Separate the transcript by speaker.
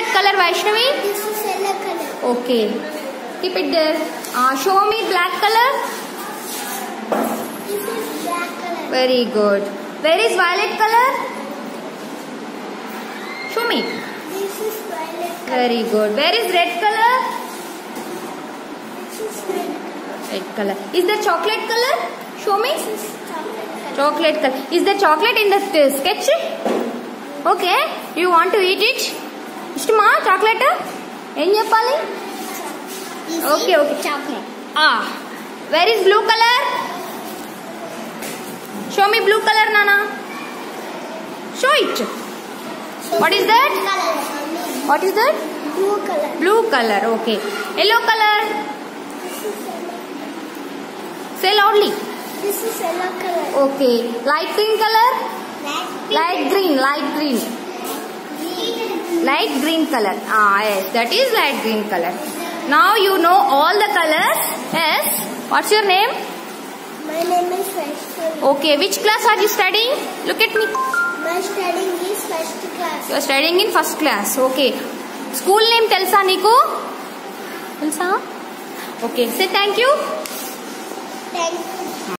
Speaker 1: that color, Vaishnavi?
Speaker 2: This is yellow color.
Speaker 1: Okay. Keep it there. Uh, show me black color.
Speaker 2: This is black color.
Speaker 1: Very good. Where is violet color? Show me.
Speaker 2: This is violet color.
Speaker 1: Very good. Where is red color?
Speaker 2: This is red color.
Speaker 1: Red color. Is there chocolate color? Show me.
Speaker 2: This is chocolate color.
Speaker 1: Chocolate color. Is the chocolate in the sketch? Okay. You want to eat it? ఇష్టమా chocolate ఏం చెప్పాలి
Speaker 2: This
Speaker 1: Okay,
Speaker 2: is
Speaker 1: okay.
Speaker 2: chocolate.
Speaker 1: Ah. Where is blue color? Show me blue color, Nana. Show it. What is that?
Speaker 2: Color.
Speaker 1: What is that?
Speaker 2: Blue color.
Speaker 1: Blue color. Okay. Yellow color.
Speaker 2: This is yellow.
Speaker 1: Say loudly.
Speaker 2: This is yellow color.
Speaker 1: Okay. Light green color.
Speaker 2: Light
Speaker 1: Light green. Light green. light green color. Ah yes that is light green color. Now you know all the colors. Yes. What's your name?
Speaker 2: My name is Aishwarya.
Speaker 1: okay which class are you studying? Look at me.
Speaker 2: My studying is first class.
Speaker 1: You are studying in first class. Okay. School name telsa niku telsa? Okay. Say thank you.
Speaker 2: Thank you.